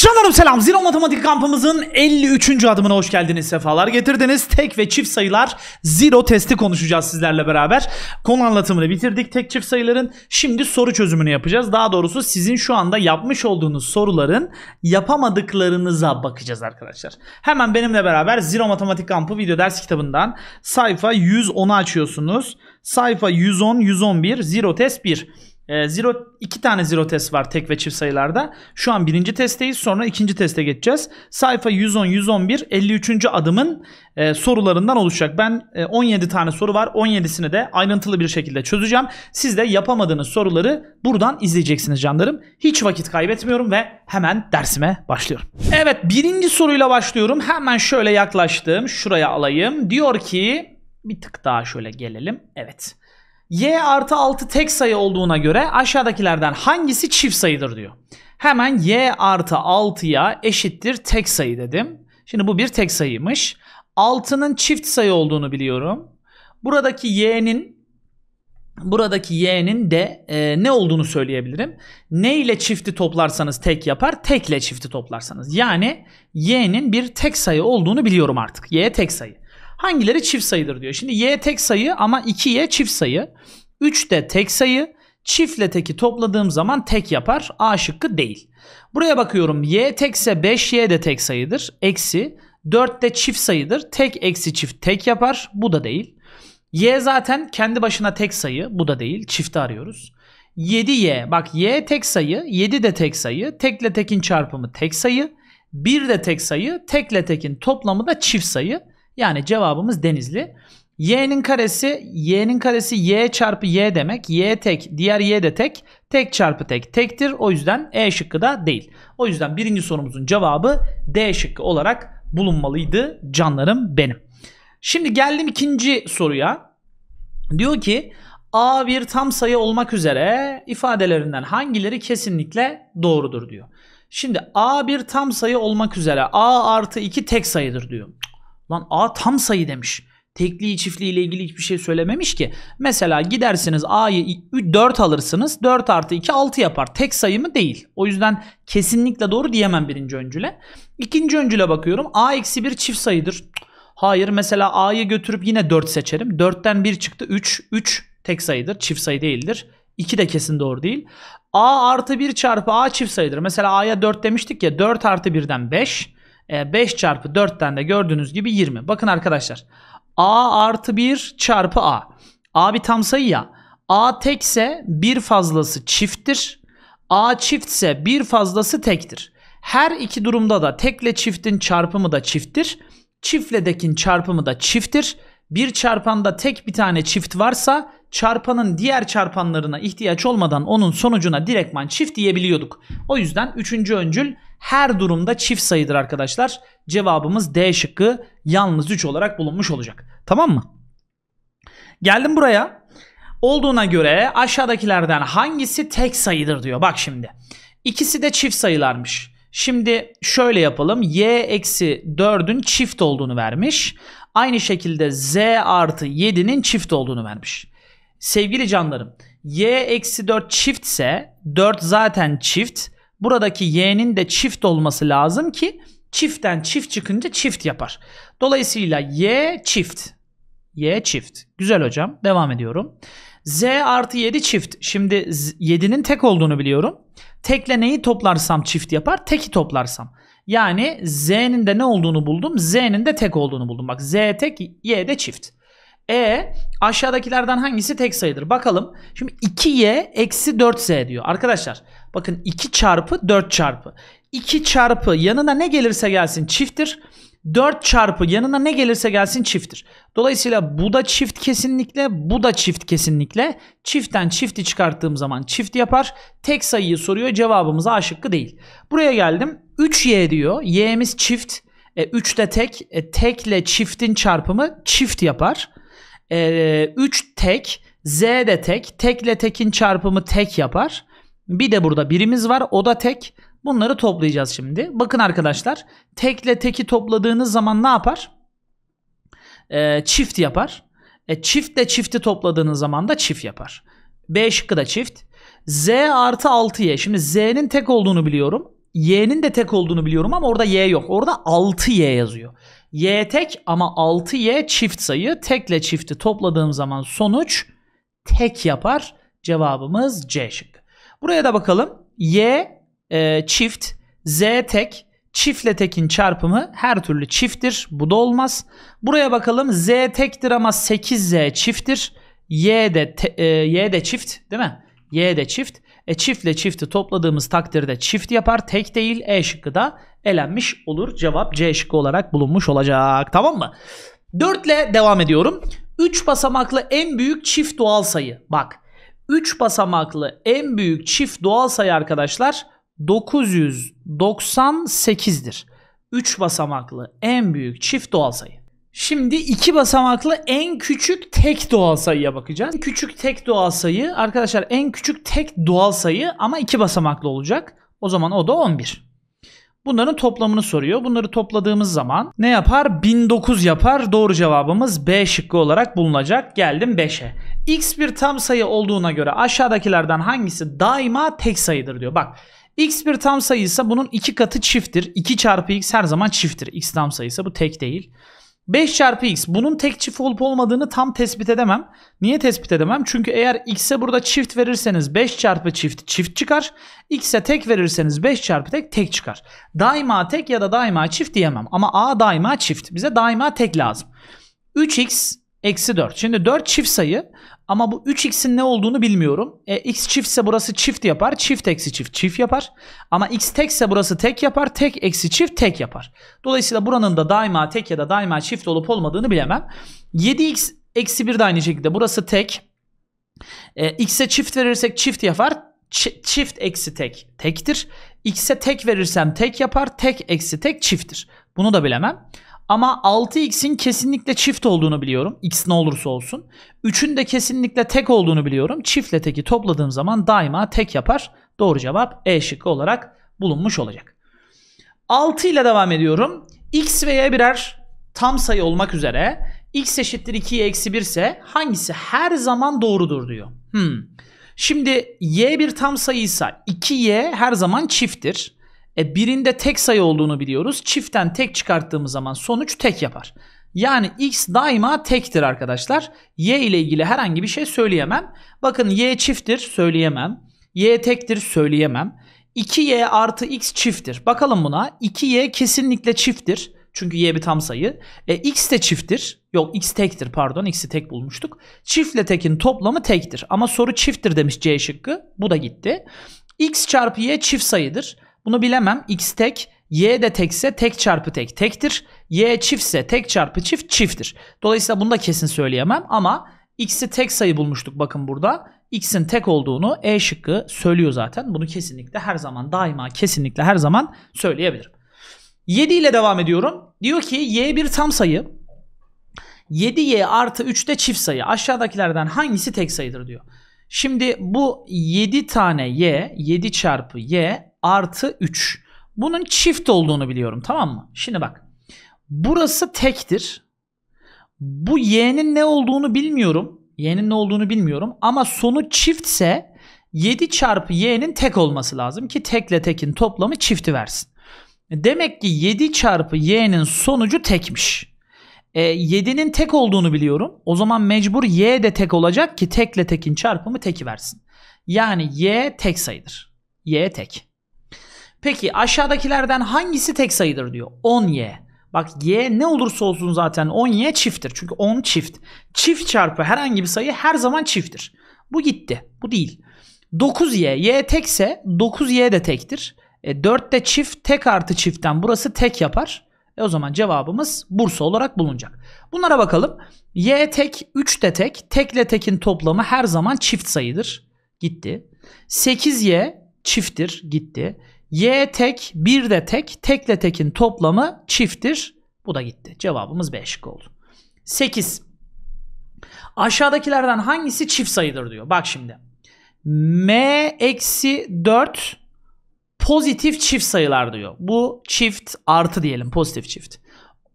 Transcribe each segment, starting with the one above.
Canlarım selam. Zero Matematik kampımızın 53. adımına hoş geldiniz. Sefalar getirdiniz. Tek ve çift sayılar zero testi konuşacağız sizlerle beraber. Konu anlatımını bitirdik tek çift sayıların. Şimdi soru çözümünü yapacağız. Daha doğrusu sizin şu anda yapmış olduğunuz soruların yapamadıklarınıza bakacağız arkadaşlar. Hemen benimle beraber Zero Matematik kampı video ders kitabından sayfa 110'u açıyorsunuz. Sayfa 110, 111, zero test 1. E, zero, iki tane zero test var tek ve çift sayılarda. Şu an birinci testteyiz sonra ikinci teste geçeceğiz. Sayfa 110, 111, 53. adımın e, sorularından oluşacak. Ben e, 17 tane soru var. 17'sini de ayrıntılı bir şekilde çözeceğim. Siz de yapamadığınız soruları buradan izleyeceksiniz canlarım. Hiç vakit kaybetmiyorum ve hemen dersime başlıyorum. Evet birinci soruyla başlıyorum. Hemen şöyle yaklaştım. Şuraya alayım. Diyor ki bir tık daha şöyle gelelim. Evet y artı 6 tek sayı olduğuna göre aşağıdakilerden hangisi çift sayıdır diyor. Hemen y artı 6'ya eşittir tek sayı dedim. Şimdi bu bir tek sayıymış. 6'nın çift sayı olduğunu biliyorum. Buradaki y'nin buradaki y'nin de e, ne olduğunu söyleyebilirim. Ne ile çifti toplarsanız tek yapar, tek ile çifti toplarsanız. Yani y'nin bir tek sayı olduğunu biliyorum artık. y tek sayı. Hangileri çift sayıdır diyor. Şimdi y tek sayı ama 2y çift sayı. 3 de tek sayı. Çiftle teki topladığım zaman tek yapar. A şıkkı değil. Buraya bakıyorum. Y tekse 5y de tek sayıdır. Eksi 4 de çift sayıdır. Tek eksi çift tek yapar. Bu da değil. Y zaten kendi başına tek sayı. Bu da değil. Çifti arıyoruz. 7y. Bak y tek sayı. 7 de tek sayı. Tekle tekin çarpımı tek sayı. 1 de tek sayı. Tekle tekin toplamı da çift sayı. Yani cevabımız Denizli. Y'nin karesi y'nin karesi y çarpı y demek. Y tek diğer y de tek. Tek çarpı tek tektir. O yüzden E şıkkı da değil. O yüzden birinci sorumuzun cevabı D şıkkı olarak bulunmalıydı canlarım benim. Şimdi geldim ikinci soruya. Diyor ki A bir tam sayı olmak üzere ifadelerinden hangileri kesinlikle doğrudur diyor. Şimdi A bir tam sayı olmak üzere A artı 2 tek sayıdır diyor. Lan A tam sayı demiş. Tekliği çiftliği ile ilgili hiçbir şey söylememiş ki. Mesela gidersiniz A'yı 4 alırsınız. 4 artı 2 6 yapar. Tek sayı mı? Değil. O yüzden kesinlikle doğru diyemem birinci öncüle. İkinci öncüle bakıyorum. A eksi 1 çift sayıdır. Hayır mesela A'yı götürüp yine 4 seçerim. 4'ten 1 çıktı 3. 3 tek sayıdır. Çift sayı değildir. 2 de kesin doğru değil. A artı 1 çarpı A çift sayıdır. Mesela A'ya 4 demiştik ya 4 artı 1'den 5. 5 çarpı 4'ten de gördüğünüz gibi 20. Bakın arkadaşlar. A artı 1 çarpı A. A bir tam sayı ya. A tekse bir fazlası çifttir. A çiftse bir fazlası tektir. Her iki durumda da tekle çiftin çarpımı da çifttir. Çiftle dekin çarpımı da çifttir. Bir çarpanda tek bir tane çift varsa çarpanın diğer çarpanlarına ihtiyaç olmadan onun sonucuna direktman çift diyebiliyorduk. O yüzden üçüncü öncül her durumda çift sayıdır arkadaşlar. Cevabımız D şıkkı yalnız 3 olarak bulunmuş olacak. Tamam mı? Geldim buraya. Olduğuna göre aşağıdakilerden hangisi tek sayıdır diyor. Bak şimdi. İkisi de çift sayılarmış. Şimdi şöyle yapalım. Y eksi 4'ün çift olduğunu vermiş. Aynı şekilde Z artı 7'nin çift olduğunu vermiş. Sevgili canlarım. Y eksi 4 çiftse 4 zaten çift. Buradaki y'nin de çift olması lazım ki çiftten çift çıkınca çift yapar. Dolayısıyla y çift. Y çift. Güzel hocam. Devam ediyorum. Z artı 7 çift. Şimdi 7'nin tek olduğunu biliyorum. Tekle neyi toplarsam çift yapar? Teki toplarsam. Yani Z'nin de ne olduğunu buldum. Z'nin de tek olduğunu buldum. Bak Z tek, Y de çift. E aşağıdakilerden hangisi tek sayıdır? Bakalım. Şimdi 2y eksi 4z diyor. Arkadaşlar bakın 2 çarpı 4 çarpı. 2 çarpı yanına ne gelirse gelsin çifttir. 4 çarpı yanına ne gelirse gelsin çifttir. Dolayısıyla bu da çift kesinlikle, bu da çift kesinlikle. Çiftten çifti çıkarttığım zaman çift yapar. Tek sayıyı soruyor. Cevabımız A şıkkı değil. Buraya geldim. 3y diyor. Y'miz çift. E, 3 de tek. E, tekle çiftin çarpımı çift yapar. 3 ee, tek. Z de tek. Tekle tekin çarpımı tek yapar. Bir de burada birimiz var. O da tek. Bunları toplayacağız şimdi. Bakın arkadaşlar. Tekle teki topladığınız zaman ne yapar? Ee, çift yapar. E, çiftle çifti topladığınız zaman da çift yapar. B şıkkı da çift. Z artı 6Y. Şimdi Z'nin tek olduğunu biliyorum. Y'nin de tek olduğunu biliyorum ama orada y yok. Orada 6y yazıyor. y tek ama 6y çift sayı. Tekle çifti topladığım zaman sonuç tek yapar. Cevabımız C şıkkı. Buraya da bakalım. Y e, çift, Z tek, çiftle tekin çarpımı her türlü çifttir. Bu da olmaz. Buraya bakalım. Z tektir ama 8Z çifttir. Y de, te, e, y de çift değil mi? Y de çift. E çiftle çifti topladığımız takdirde çift yapar. Tek değil. E şıkkı da elenmiş olur. Cevap C şıkkı olarak bulunmuş olacak. Tamam mı? 4 ile devam ediyorum. 3 basamaklı en büyük çift doğal sayı. Bak 3 basamaklı en büyük çift doğal sayı arkadaşlar 998'dir. 3 basamaklı en büyük çift doğal sayı. Şimdi 2 basamaklı en küçük tek doğal sayıya bakacağız. En küçük tek doğal sayı arkadaşlar en küçük tek doğal sayı ama 2 basamaklı olacak. O zaman o da 11. Bunların toplamını soruyor. Bunları topladığımız zaman ne yapar? 1009 yapar. Doğru cevabımız B şıkkı olarak bulunacak. Geldim 5'e. X bir tam sayı olduğuna göre aşağıdakilerden hangisi daima tek sayıdır diyor. Bak X bir tam sayıysa bunun iki katı çifttir. 2 çarpı X her zaman çifttir. X tam sayıysa bu tek değil. 5 çarpı x bunun tek çift olup olmadığını tam tespit edemem. Niye tespit edemem? Çünkü eğer x'e burada çift verirseniz 5 çarpı çift çift çıkar. x'e tek verirseniz 5 çarpı tek tek çıkar. Daima tek ya da daima çift diyemem. Ama a daima çift. Bize daima tek lazım. 3x eksi 4. Şimdi 4 çift sayı ama bu 3x'in ne olduğunu bilmiyorum. E, x çiftse burası çift yapar. Çift eksi çift çift yapar. Ama x tekse burası tek yapar. Tek eksi çift tek yapar. Dolayısıyla buranın da daima tek ya da daima çift olup olmadığını bilemem. 7x eksi 1 de aynı şekilde burası tek. E, x'e çift verirsek çift yapar. Ç- çift eksi tek tektir. X'e tek verirsem tek yapar. Tek eksi tek çifttir. Bunu da bilemem. Ama 6x'in kesinlikle çift olduğunu biliyorum. X ne olursa olsun. 3'ün de kesinlikle tek olduğunu biliyorum. Çiftle teki topladığım zaman daima tek yapar. Doğru cevap E şıkkı olarak bulunmuş olacak. 6 ile devam ediyorum. X ve Y birer tam sayı olmak üzere x eşittir 2'ye eksi 1 ise hangisi her zaman doğrudur diyor. Hmm. Şimdi y bir tam sayıysa 2y her zaman çifttir. E, birinde tek sayı olduğunu biliyoruz. Çiftten tek çıkarttığımız zaman sonuç tek yapar. Yani x daima tektir arkadaşlar. Y ile ilgili herhangi bir şey söyleyemem. Bakın y çifttir söyleyemem. Y tektir söyleyemem. 2y artı x çifttir. Bakalım buna. 2y kesinlikle çifttir. Çünkü y bir tam sayı. E, x de çifttir. Yok x tektir pardon. X'i tek bulmuştuk. Çiftle tekin toplamı tektir. Ama soru çifttir demiş C şıkkı. Bu da gitti. x çarpı y çift sayıdır. Bunu bilemem. X tek, Y de tekse tek çarpı tek tektir. Y çiftse tek çarpı çift çifttir. Dolayısıyla bunu da kesin söyleyemem ama X'i tek sayı bulmuştuk bakın burada. X'in tek olduğunu E şıkkı söylüyor zaten. Bunu kesinlikle her zaman daima kesinlikle her zaman söyleyebilirim. 7 ile devam ediyorum. Diyor ki Y bir tam sayı. 7Y artı 3 de çift sayı. Aşağıdakilerden hangisi tek sayıdır diyor. Şimdi bu 7 tane Y 7 çarpı Y artı 3. Bunun çift olduğunu biliyorum tamam mı? Şimdi bak. Burası tektir. Bu y'nin ne olduğunu bilmiyorum. Y'nin ne olduğunu bilmiyorum. Ama sonu çiftse 7 çarpı y'nin tek olması lazım ki tekle tekin toplamı çifti versin. Demek ki 7 çarpı y'nin sonucu tekmiş. E, 7'nin tek olduğunu biliyorum. O zaman mecbur y de tek olacak ki tekle tekin çarpımı teki versin. Yani y tek sayıdır. Y tek. Peki aşağıdakilerden hangisi tek sayıdır diyor. 10y. Bak y ne olursa olsun zaten 10y çifttir. Çünkü 10 çift. Çift çarpı herhangi bir sayı her zaman çifttir. Bu gitti. Bu değil. 9y. y tekse 9y de tektir. E, 4 de çift tek artı çiftten burası tek yapar. E o zaman cevabımız Bursa olarak bulunacak. Bunlara bakalım. Y tek 3 de tek. Tekle tekin toplamı her zaman çift sayıdır. Gitti. 8y çifttir. Gitti. Y tek, bir de tek, tekle tekin toplamı çifttir. Bu da gitti. Cevabımız B şık oldu. 8. Aşağıdakilerden hangisi çift sayıdır diyor. Bak şimdi. M eksi 4 pozitif çift sayılar diyor. Bu çift artı diyelim pozitif çift.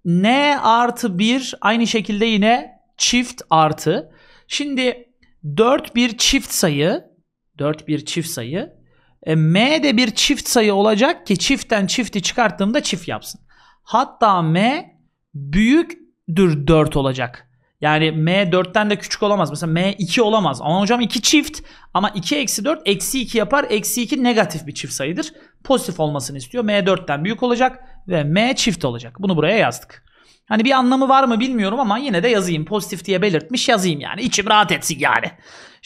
N artı 1 aynı şekilde yine çift artı. Şimdi 4 bir çift sayı 4 bir çift sayı E, m de bir çift sayı olacak ki çiftten çifti çıkarttığımda çift yapsın. Hatta m büyüktür 4 olacak. Yani m 4'ten de küçük olamaz. Mesela m 2 olamaz. Ama hocam 2 çift ama 2 eksi 4 eksi 2 yapar. Eksi 2 negatif bir çift sayıdır. Pozitif olmasını istiyor. m 4'ten büyük olacak ve m çift olacak. Bunu buraya yazdık. Hani bir anlamı var mı bilmiyorum ama yine de yazayım. Pozitif diye belirtmiş yazayım yani. İçim rahat etsin yani.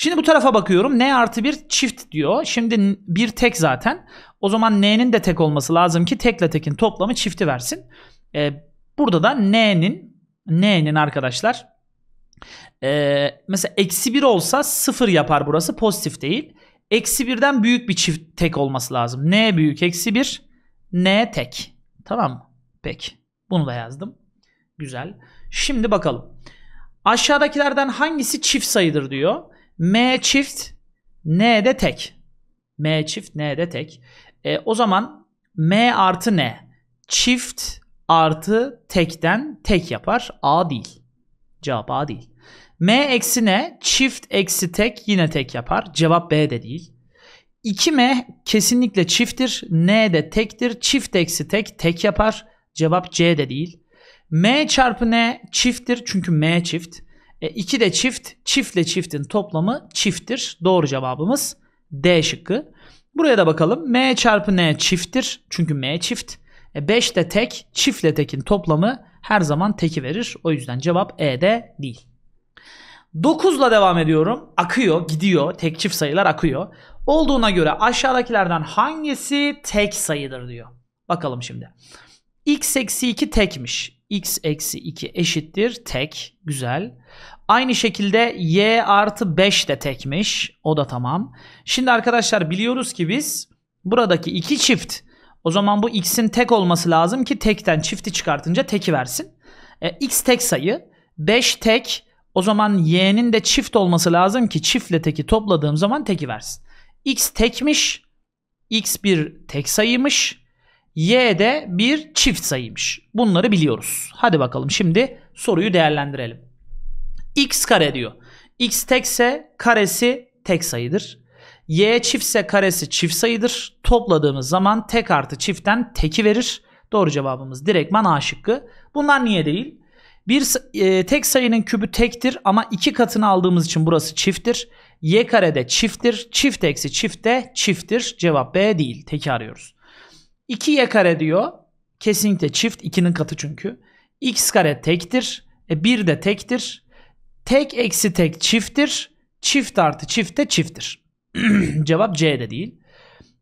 Şimdi bu tarafa bakıyorum. N artı bir çift diyor. Şimdi bir tek zaten. O zaman N'nin de tek olması lazım ki tekle tekin toplamı çifti versin. Ee, burada da N'nin N'nin arkadaşlar ee, mesela eksi bir olsa sıfır yapar burası pozitif değil. Eksi birden büyük bir çift tek olması lazım. N büyük eksi bir N tek. Tamam mı? Peki. Bunu da yazdım. Güzel. Şimdi bakalım. Aşağıdakilerden hangisi çift sayıdır diyor. M çift, N de tek. M çift, N de tek. E, o zaman M artı N çift artı tekten tek yapar. A değil. Cevap A değil. M eksi N çift eksi tek yine tek yapar. Cevap B de değil. 2M kesinlikle çifttir. N de tektir. Çift eksi tek tek yapar. Cevap C de değil. M çarpı N çifttir çünkü M çift. E, 2 de çift. Çiftle çiftin toplamı çifttir. Doğru cevabımız D şıkkı. Buraya da bakalım. M çarpı N çifttir. Çünkü M çift. E, 5 de tek. Çiftle tekin toplamı her zaman teki verir. O yüzden cevap E'de değil. 9'la devam ediyorum. Akıyor, gidiyor. Tek çift sayılar akıyor. Olduğuna göre aşağıdakilerden hangisi tek sayıdır diyor. Bakalım şimdi. x eksi 2 tekmiş. X eksi 2 eşittir tek. Güzel. Aynı şekilde y artı 5 de tekmiş. O da tamam. Şimdi arkadaşlar biliyoruz ki biz buradaki iki çift o zaman bu x'in tek olması lazım ki tekten çifti çıkartınca teki versin. E, x tek sayı. 5 tek. O zaman y'nin de çift olması lazım ki çiftle teki topladığım zaman teki versin. x tekmiş. x bir tek sayıymış. Y de bir çift sayıymış. Bunları biliyoruz. Hadi bakalım şimdi soruyu değerlendirelim. x kare diyor. x tekse karesi tek sayıdır. y çiftse karesi çift sayıdır. Topladığımız zaman tek artı çiftten teki verir. Doğru cevabımız direktman A şıkkı. Bunlar niye değil? Bir e, tek sayının kübü tektir ama iki katını aldığımız için burası çifttir. Y karede çifttir. Çift eksi çift de çifttir. Cevap B değil. Teki arıyoruz. 2y kare diyor. Kesinlikle çift. 2'nin katı çünkü. x kare tektir. E 1 de tektir. Tek eksi tek çifttir. Çift artı çift de çifttir. Cevap C de değil.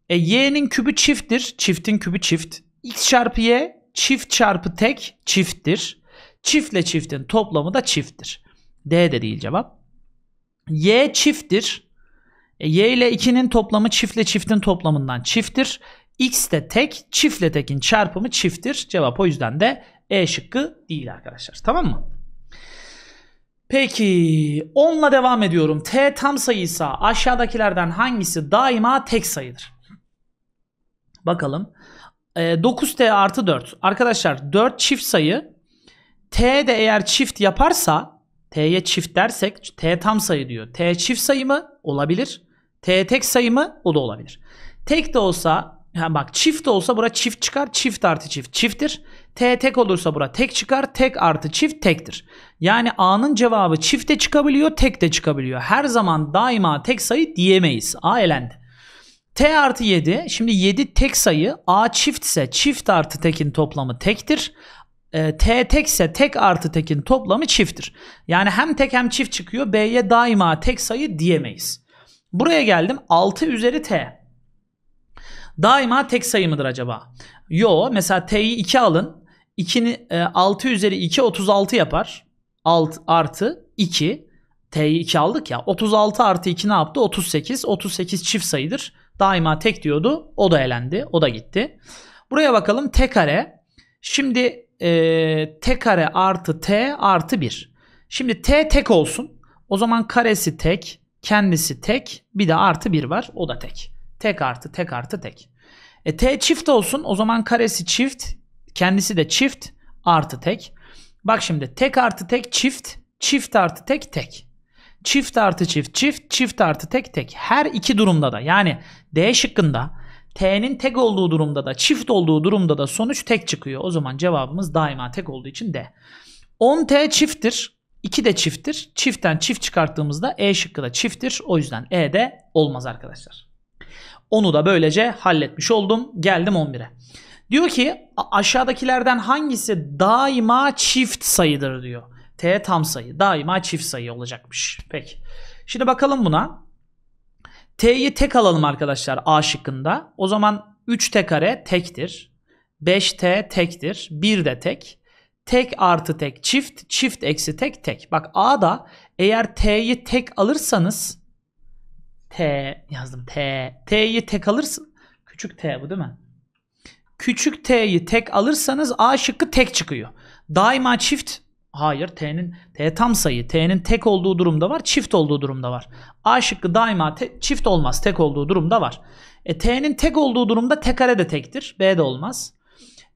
E, y'nin kübü çifttir. Çiftin kübü çift. x çarpı y çift çarpı tek çifttir. Çiftle çiftin toplamı da çifttir. D de değil cevap. Y çifttir. E, y ile 2'nin toplamı çiftle çiftin toplamından çifttir. X de tek, çiftle tekin çarpımı çifttir. Cevap o yüzden de E şıkkı değil arkadaşlar. Tamam mı? Peki 10'la devam ediyorum. T tam sayıysa aşağıdakilerden hangisi daima tek sayıdır? Bakalım. E, 9T artı 4. Arkadaşlar 4 çift sayı. T de eğer çift yaparsa T'ye çift dersek T tam sayı diyor. T çift sayı mı? Olabilir. T tek sayı mı? O da olabilir. Tek de olsa Ha bak çift olsa bura çift çıkar. Çift artı çift çifttir. T tek olursa bura tek çıkar. Tek artı çift tektir. Yani A'nın cevabı çift de çıkabiliyor, tek de çıkabiliyor. Her zaman daima tek sayı diyemeyiz. A elendi. T artı 7. Şimdi 7 tek sayı. A çift ise çift artı tekin toplamı tektir. E, T tekse tek artı tekin toplamı çifttir. Yani hem tek hem çift çıkıyor. B'ye daima tek sayı diyemeyiz. Buraya geldim. 6 üzeri T daima tek sayı mıdır acaba? Yo mesela t'yi 2 alın. 2'ni e, 6 üzeri 2 36 yapar. Alt artı 2. T'yi 2 aldık ya. 36 artı 2 ne yaptı? 38. 38 çift sayıdır. Daima tek diyordu. O da elendi. O da gitti. Buraya bakalım. T kare. Şimdi e, T kare artı T artı 1. Şimdi T tek olsun. O zaman karesi tek. Kendisi tek. Bir de artı 1 var. O da tek. Tek artı tek artı tek. E t çift olsun o zaman karesi çift. Kendisi de çift artı tek. Bak şimdi tek artı tek çift. Çift artı tek tek. Çift artı çift çift, çift artı tek tek. Her iki durumda da yani D şıkkında T'nin tek olduğu durumda da çift olduğu durumda da sonuç tek çıkıyor. O zaman cevabımız daima tek olduğu için D. 10T çifttir. 2 de çifttir. Çiftten çift çıkarttığımızda E şıkkı da çifttir. O yüzden E de olmaz arkadaşlar. Onu da böylece halletmiş oldum. Geldim 11'e. Diyor ki aşağıdakilerden hangisi daima çift sayıdır diyor. T tam sayı. Daima çift sayı olacakmış. Peki. Şimdi bakalım buna. T'yi tek alalım arkadaşlar A şıkkında. O zaman 3T kare tektir. 5T tektir. 1 de tek. Tek artı tek çift. Çift eksi tek tek. Bak A'da eğer T'yi tek alırsanız T yazdım T. T'yi tek alırsın. Küçük T bu değil mi? Küçük T'yi tek alırsanız A şıkkı tek çıkıyor. Daima çift Hayır T'nin T tam sayı. T'nin tek olduğu durumda var. Çift olduğu durumda var. A şıkkı daima te, çift olmaz. Tek olduğu durumda var. E, T'nin tek olduğu durumda T kare de tektir. B de olmaz.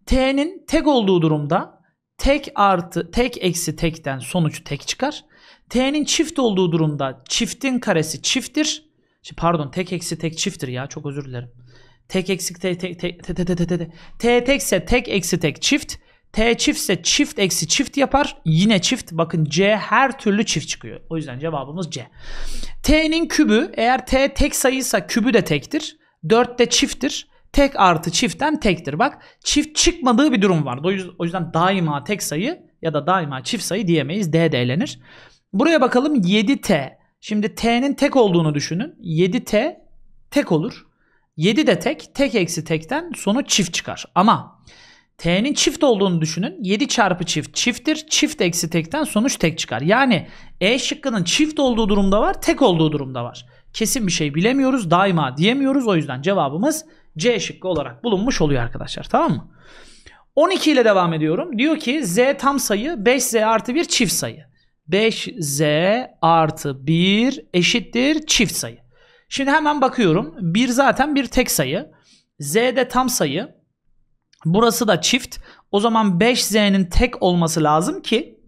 T'nin tek olduğu durumda tek artı tek eksi tekten sonuç tek çıkar. T'nin çift olduğu durumda çiftin karesi çifttir. Pardon tek eksi tek çifttir ya çok özür dilerim. Tek eksik tek tek tek tek tek tek tek T tekse tek eksi tek çift. T çiftse çift eksi çift yapar. Yine çift. Bakın C her türlü çift çıkıyor. O yüzden cevabımız C. T'nin kübü eğer T tek sayıysa kübü de tektir. 4 de çifttir. Tek artı çiftten tektir. Bak çift çıkmadığı bir durum var. O yüzden daima tek sayı ya da daima çift sayı diyemeyiz. D de elenir. Buraya bakalım 7T. Şimdi T'nin tek olduğunu düşünün. 7T tek olur. 7 de tek. Tek eksi tekten sonuç çift çıkar. Ama T'nin çift olduğunu düşünün. 7 çarpı çift çifttir. Çift eksi tekten sonuç tek çıkar. Yani E şıkkının çift olduğu durumda var, tek olduğu durumda var. Kesin bir şey bilemiyoruz, daima diyemiyoruz. O yüzden cevabımız C şıkkı olarak bulunmuş oluyor arkadaşlar. Tamam mı? 12 ile devam ediyorum. Diyor ki Z tam sayı 5Z artı 1 çift sayı. 5Z artı 1 eşittir çift sayı. Şimdi hemen bakıyorum. 1 zaten bir tek sayı. Z de tam sayı. Burası da çift. O zaman 5z'nin tek olması lazım ki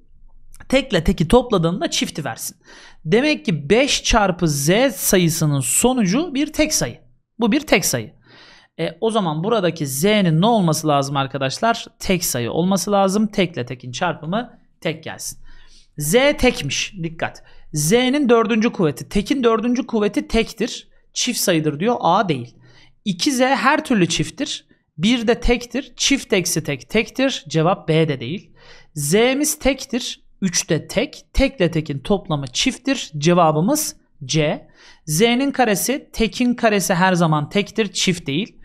tekle teki topladığında çifti versin. Demek ki 5 çarpı z sayısının sonucu bir tek sayı. Bu bir tek sayı. E, o zaman buradaki z'nin ne olması lazım arkadaşlar? Tek sayı olması lazım. Tekle tekin çarpımı tek gelsin. Z tekmiş. Dikkat. z'nin dördüncü kuvveti. Tekin dördüncü kuvveti tektir. Çift sayıdır diyor. a değil. 2z her türlü çifttir. Bir de tektir. Çift eksi tek tektir. Cevap B de değil. Z'miz tektir. 3 de tek. Tekle tekin toplamı çifttir. Cevabımız C. Z'nin karesi tekin karesi her zaman tektir. Çift değil.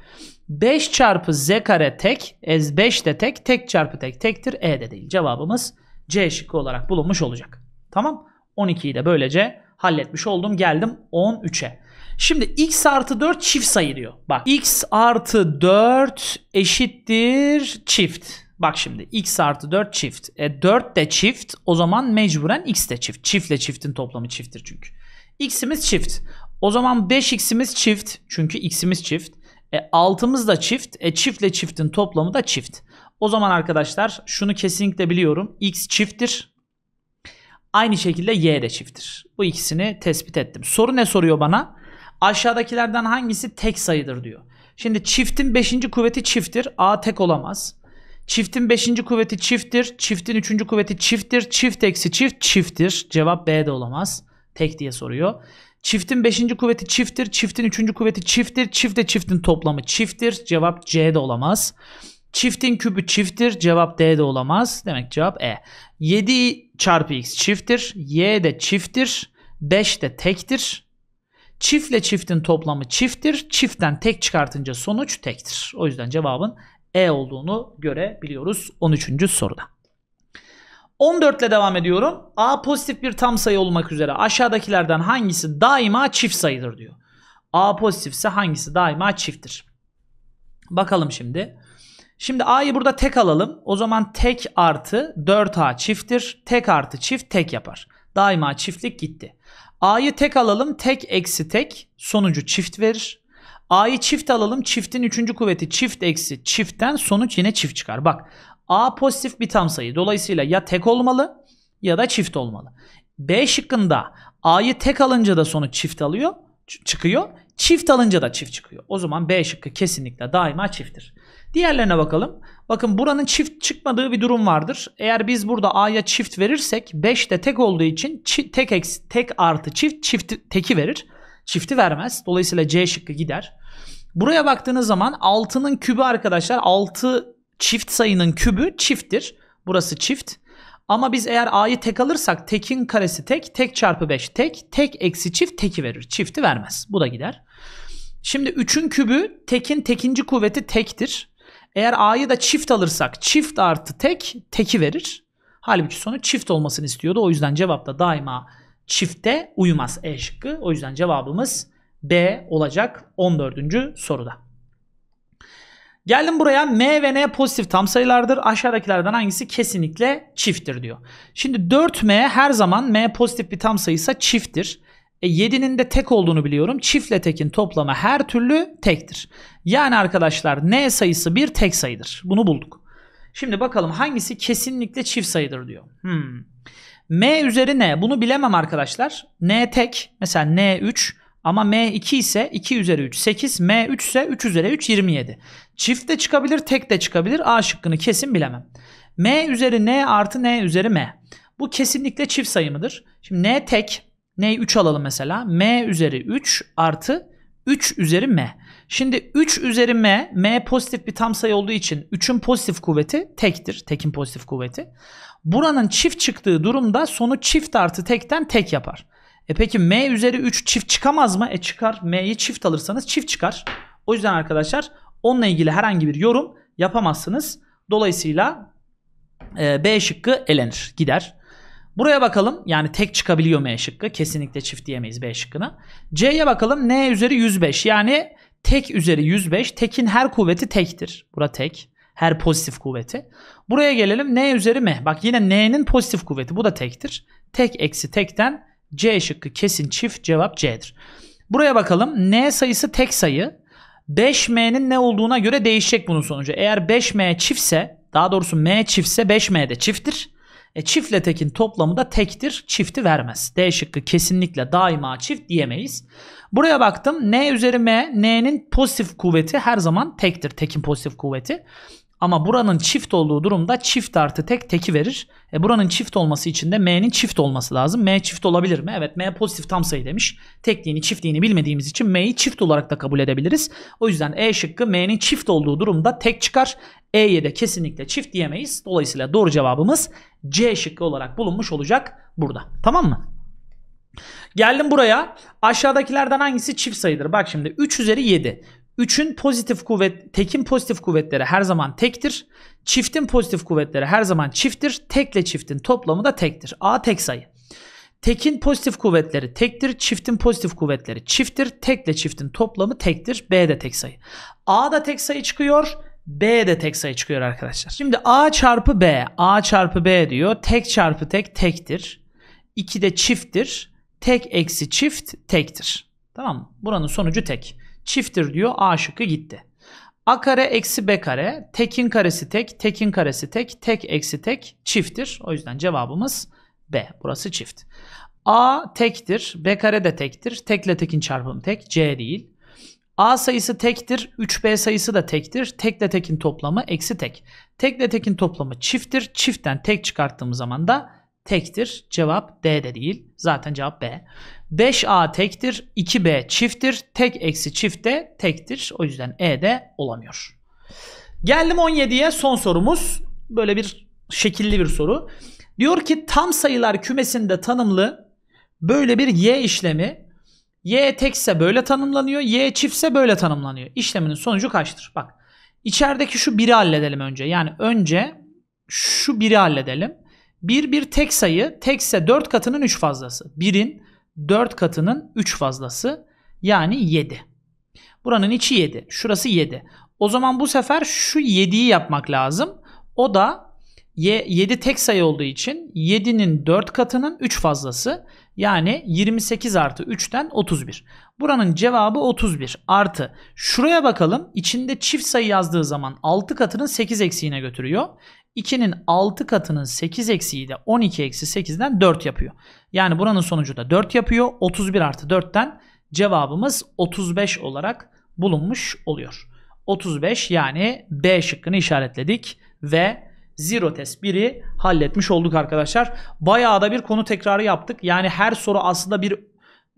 5 çarpı z kare tek. Ez 5 de tek. Tek çarpı tek tektir. E de değil. Cevabımız C şıkkı olarak bulunmuş olacak. Tamam. 12'yi de böylece halletmiş oldum. Geldim 13'e. Şimdi x artı 4 çift sayı diyor. Bak x artı 4 eşittir çift. Bak şimdi x artı 4 çift. E 4 de çift o zaman mecburen x de çift. Çiftle çiftin toplamı çifttir çünkü. x'imiz çift. O zaman 5x'imiz çift. Çünkü x'imiz çift. E 6'mız da çift. E çiftle çiftin toplamı da çift. O zaman arkadaşlar şunu kesinlikle biliyorum. x çifttir. Aynı şekilde y de çifttir. Bu ikisini tespit ettim. Soru ne soruyor bana? Aşağıdakilerden hangisi tek sayıdır diyor. Şimdi çiftin 5. kuvveti çifttir. A tek olamaz. Çiftin 5. kuvveti çifttir. Çiftin 3. kuvveti çifttir. Çift eksi çift çifttir. Cevap B de olamaz. Tek diye soruyor. Çiftin 5. kuvveti çifttir. Çiftin 3. kuvveti çifttir. Çifte çiftin toplamı çifttir. Cevap C de olamaz. Çiftin kübü çifttir. Cevap D de olamaz. Demek cevap E. 7 çarpı x çifttir. Y de çifttir. 5 de tektir. Çiftle çiftin toplamı çifttir. Çiftten tek çıkartınca sonuç tektir. O yüzden cevabın E olduğunu görebiliyoruz 13. soruda. 14 ile devam ediyorum. A pozitif bir tam sayı olmak üzere aşağıdakilerden hangisi daima çift sayıdır diyor. A pozitifse hangisi daima çifttir? Bakalım şimdi. Şimdi A'yı burada tek alalım. O zaman tek artı 4A çifttir. Tek artı çift tek yapar. Daima çiftlik gitti. A'yı tek alalım. Tek eksi tek sonucu çift verir. A'yı çift alalım. Çiftin üçüncü kuvveti çift eksi çiftten sonuç yine çift çıkar. Bak A pozitif bir tam sayı. Dolayısıyla ya tek olmalı ya da çift olmalı. B şıkkında A'yı tek alınca da sonuç çift alıyor, çıkıyor. Çift alınca da çift çıkıyor. O zaman B şıkkı kesinlikle daima çifttir. Diğerlerine bakalım. Bakın buranın çift çıkmadığı bir durum vardır. Eğer biz burada A'ya çift verirsek 5 de tek olduğu için çi- tek eksi, tek artı çift çifti teki verir. Çifti vermez. Dolayısıyla C şıkkı gider. Buraya baktığınız zaman 6'nın kübü arkadaşlar 6 çift sayının kübü çifttir. Burası çift. Ama biz eğer a'yı tek alırsak tekin karesi tek, tek çarpı 5 tek, tek eksi çift teki verir. Çifti vermez. Bu da gider. Şimdi 3'ün kübü tekin tekinci kuvveti tektir. Eğer a'yı da çift alırsak çift artı tek teki verir. Halbuki sonuç çift olmasını istiyordu. O yüzden cevap da daima çifte uymaz E şıkkı. O yüzden cevabımız B olacak 14. soruda. Geldim buraya M ve N pozitif tam sayılardır. Aşağıdakilerden hangisi kesinlikle çifttir diyor. Şimdi 4M her zaman M pozitif bir tam sayıysa çifttir. E 7'nin de tek olduğunu biliyorum. Çiftle tekin toplamı her türlü tektir. Yani arkadaşlar N sayısı bir tek sayıdır. Bunu bulduk. Şimdi bakalım hangisi kesinlikle çift sayıdır diyor. Hmm. M üzeri N bunu bilemem arkadaşlar. N tek mesela N3 ama M2 ise 2 üzeri 3 8 M3 ise 3 üzeri 3 27. Çift de çıkabilir tek de çıkabilir A şıkkını kesin bilemem. M üzeri N artı N üzeri M. Bu kesinlikle çift sayı mıdır? Şimdi N tek N'yi 3 alalım mesela. M üzeri 3 artı 3 üzeri M. Şimdi 3 üzeri M, M pozitif bir tam sayı olduğu için 3'ün pozitif kuvveti tektir. Tekin pozitif kuvveti. Buranın çift çıktığı durumda sonuç çift artı tekten tek yapar. E peki M üzeri 3 çift çıkamaz mı? E çıkar. M'yi çift alırsanız çift çıkar. O yüzden arkadaşlar onunla ilgili herhangi bir yorum yapamazsınız. Dolayısıyla e, B şıkkı elenir. Gider. Buraya bakalım. Yani tek çıkabiliyor M şıkkı. Kesinlikle çift diyemeyiz B şıkkına. C'ye bakalım. N üzeri 105. Yani tek üzeri 105. Tekin her kuvveti tektir. Bura tek. Her pozitif kuvveti. Buraya gelelim. N üzeri M. Bak yine N'nin pozitif kuvveti. Bu da tektir. Tek eksi tekten C şıkkı kesin çift. Cevap C'dir. Buraya bakalım. N sayısı tek sayı. 5M'nin ne olduğuna göre değişecek bunun sonucu. Eğer 5M çiftse daha doğrusu M çiftse 5M de çifttir. E, çiftle tekin toplamı da tektir. Çifti vermez. D şıkkı kesinlikle daima çift diyemeyiz. Buraya baktım. N üzeri M. N'nin pozitif kuvveti her zaman tektir. Tekin pozitif kuvveti. Ama buranın çift olduğu durumda çift artı tek teki verir. E buranın çift olması için de m'nin çift olması lazım. M çift olabilir mi? Evet m pozitif tam sayı demiş. Tekliğini çiftliğini bilmediğimiz için m'yi çift olarak da kabul edebiliriz. O yüzden E şıkkı m'nin çift olduğu durumda tek çıkar. E'ye de kesinlikle çift diyemeyiz. Dolayısıyla doğru cevabımız C şıkkı olarak bulunmuş olacak burada. Tamam mı? Geldim buraya. Aşağıdakilerden hangisi çift sayıdır? Bak şimdi 3 üzeri 7. 3'ün pozitif kuvvet, tekin pozitif kuvvetleri her zaman tektir. Çiftin pozitif kuvvetleri her zaman çifttir. Tekle çiftin toplamı da tektir. A tek sayı. Tekin pozitif kuvvetleri tektir. Çiftin pozitif kuvvetleri çifttir. Tekle çiftin toplamı tektir. B de tek sayı. A da tek sayı çıkıyor. B de tek sayı çıkıyor arkadaşlar. Şimdi A çarpı B. A çarpı B diyor. Tek çarpı tek tektir. 2 de çifttir. Tek eksi çift tektir. Tamam mı? Buranın sonucu tek çifttir diyor. A şıkkı gitti. A kare eksi B kare. Tekin karesi tek. Tekin karesi tek. Tek eksi tek çifttir. O yüzden cevabımız B. Burası çift. A tektir. B kare de tektir. Tekle tekin çarpımı tek. C değil. A sayısı tektir. 3B sayısı da tektir. Tekle tekin toplamı eksi tek. Tekle tekin toplamı çifttir. Çiftten tek çıkarttığımız zaman da tektir. Cevap D de değil. Zaten cevap B. 5A tektir. 2B çifttir. Tek eksi çift de tektir. O yüzden E de olamıyor. Geldim 17'ye son sorumuz. Böyle bir şekilli bir soru. Diyor ki tam sayılar kümesinde tanımlı böyle bir y işlemi y tekse böyle tanımlanıyor. Y çiftse böyle tanımlanıyor. İşleminin sonucu kaçtır? Bak içerideki şu biri halledelim önce. Yani önce şu biri halledelim. 1 bir tek sayı. Tekse 4 katının 3 fazlası. 1'in 4 katının 3 fazlası. Yani 7. Buranın içi 7. Şurası 7. O zaman bu sefer şu 7'yi yapmak lazım. O da 7 tek sayı olduğu için 7'nin 4 katının 3 fazlası. Yani 28 artı 3'ten 31. Buranın cevabı 31 artı. Şuraya bakalım. İçinde çift sayı yazdığı zaman 6 katının 8 eksiğine götürüyor. 2'nin 6 katının 8 eksiği de 12 eksi 8'den 4 yapıyor. Yani buranın sonucu da 4 yapıyor. 31 artı 4'ten cevabımız 35 olarak bulunmuş oluyor. 35 yani B şıkkını işaretledik ve Zero test 1'i halletmiş olduk arkadaşlar. Bayağı da bir konu tekrarı yaptık. Yani her soru aslında bir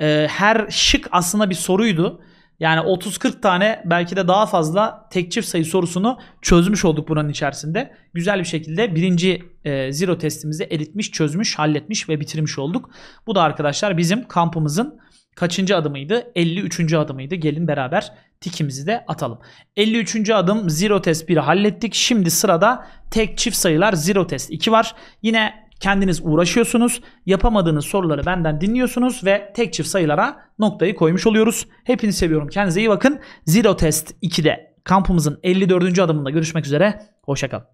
e, her şık aslında bir soruydu. Yani 30-40 tane belki de daha fazla tek çift sayı sorusunu çözmüş olduk buranın içerisinde. Güzel bir şekilde birinci e, zero testimizi eritmiş, çözmüş, halletmiş ve bitirmiş olduk. Bu da arkadaşlar bizim kampımızın kaçıncı adımıydı? 53. adımıydı. Gelin beraber tikimizi de atalım. 53. adım zero test 1'i hallettik. Şimdi sırada tek çift sayılar zero test 2 var. Yine kendiniz uğraşıyorsunuz. Yapamadığınız soruları benden dinliyorsunuz ve tek çift sayılara noktayı koymuş oluyoruz. Hepinizi seviyorum. Kendinize iyi bakın. Zero test 2'de kampımızın 54. adımında görüşmek üzere. Hoşçakalın.